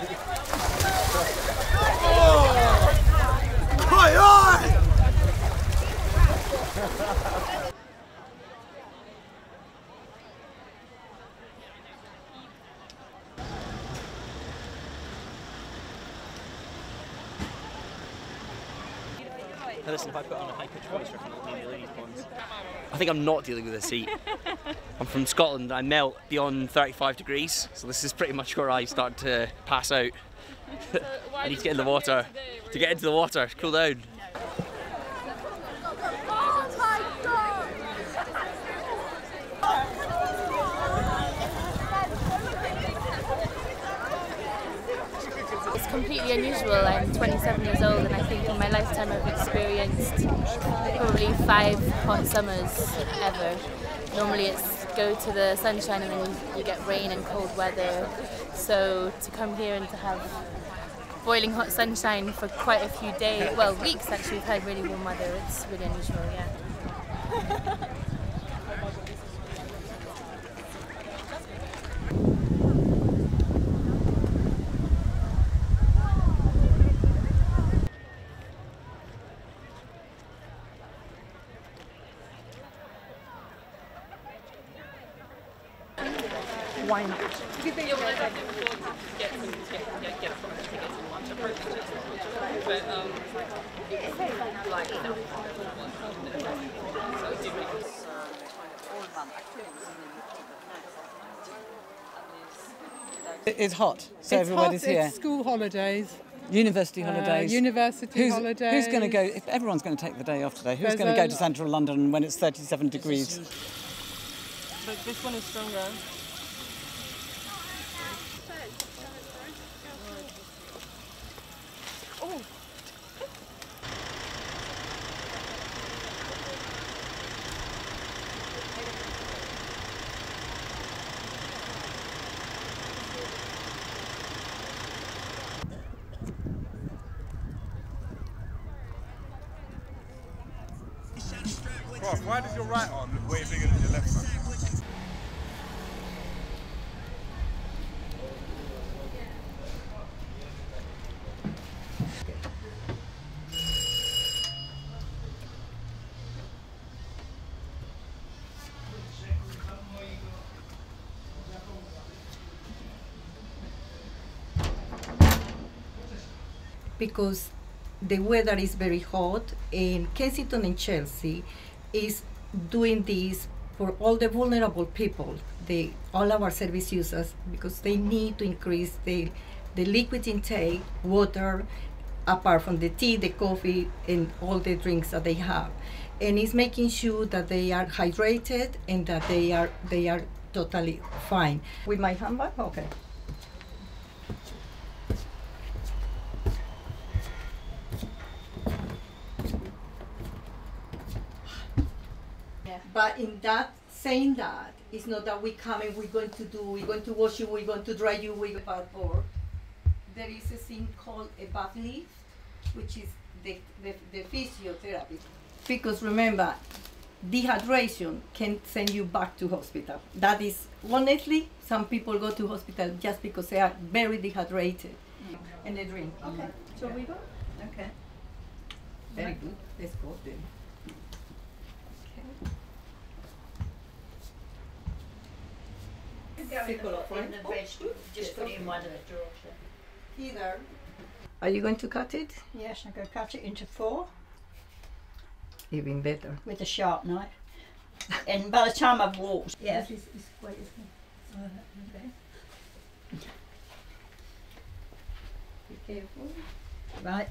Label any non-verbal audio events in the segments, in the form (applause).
Thank you. Now listen, if I put on a high pitched voice, I leave the ladies' ones. I think I'm not dealing with this heat. (laughs) I'm from Scotland. I melt beyond 35 degrees, so this is pretty much where I start to pass out. (laughs) I need to get in the water. To get into the water, cool down. Completely unusual. I'm 27 years old, and I think in my lifetime I've experienced probably five hot summers ever. Normally it's go to the sunshine and then you get rain and cold weather. So to come here and to have boiling hot sunshine for quite a few days, well, weeks actually, we've had really warm weather. It's really unusual, yeah. (laughs) Why not? It's hot, so it's everybody's hot, here. It's school holidays, University uh, holidays. university who's, holidays. Who's going to go? If everyone's going to take the day off today, who's going to go to central London when it's 37 degrees? But this one is stronger. Prof, why does your right arm look way bigger than your left one? because the weather is very hot in Kensington and Chelsea is doing this for all the vulnerable people, the all our service users because they need to increase the the liquid intake, water, apart from the tea, the coffee and all the drinks that they have. And it's making sure that they are hydrated and that they are they are totally fine. With my handbag? Okay. But in that, saying that, it's not that we come and we're going to do, we're going to wash you, we're going to dry you with a bathboard. There is a thing called a bath lift, which is the, the, the physiotherapy. Because remember, dehydration can send you back to hospital. That is, honestly, some people go to hospital just because they are very dehydrated mm. and they drink. Okay, so we go? Okay. Very good, let's go then. Just put it in one of the drawers. Either. Are you going to cut it? Yes, I'm going to cut it into four Even better. with a sharp knife. And by the time I've walked, yeah, This is, is quite small. Uh, okay. Be careful. right.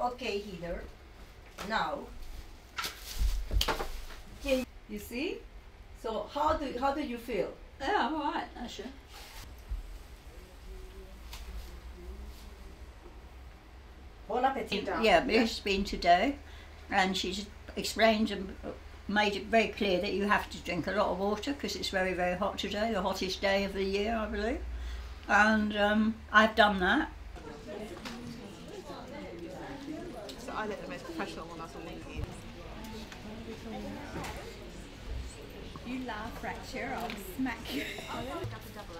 Okay, Heather. Now, can you see? So how do how do you feel? Yeah, all right, that's it. Bon appetit. Yeah, Ruth's been today, and she's explained and made it very clear that you have to drink a lot of water because it's very, very hot today, the hottest day of the year, I believe. And um, I've done that. So I let the most professional one else on leave. You laugh, fracture, I'll smack. (laughs) You. up the double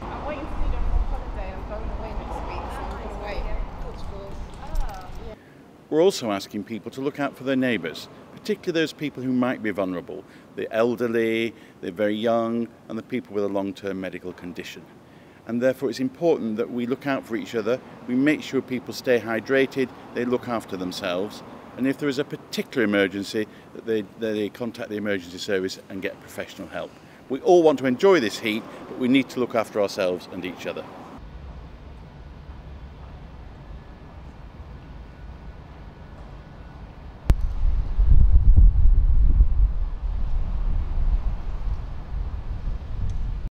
I'm waiting to see them on holiday. I'm going away next week, so I'm going away. Portugal. We're also asking people to look out for their neighbours, particularly those people who might be vulnerable the elderly, the very young, and the people with a long term medical condition. And therefore, it's important that we look out for each other, we make sure people stay hydrated, they look after themselves, and if there is a particular emergency, that they, they contact the emergency service and get professional help. We all want to enjoy this heat, but we need to look after ourselves and each other.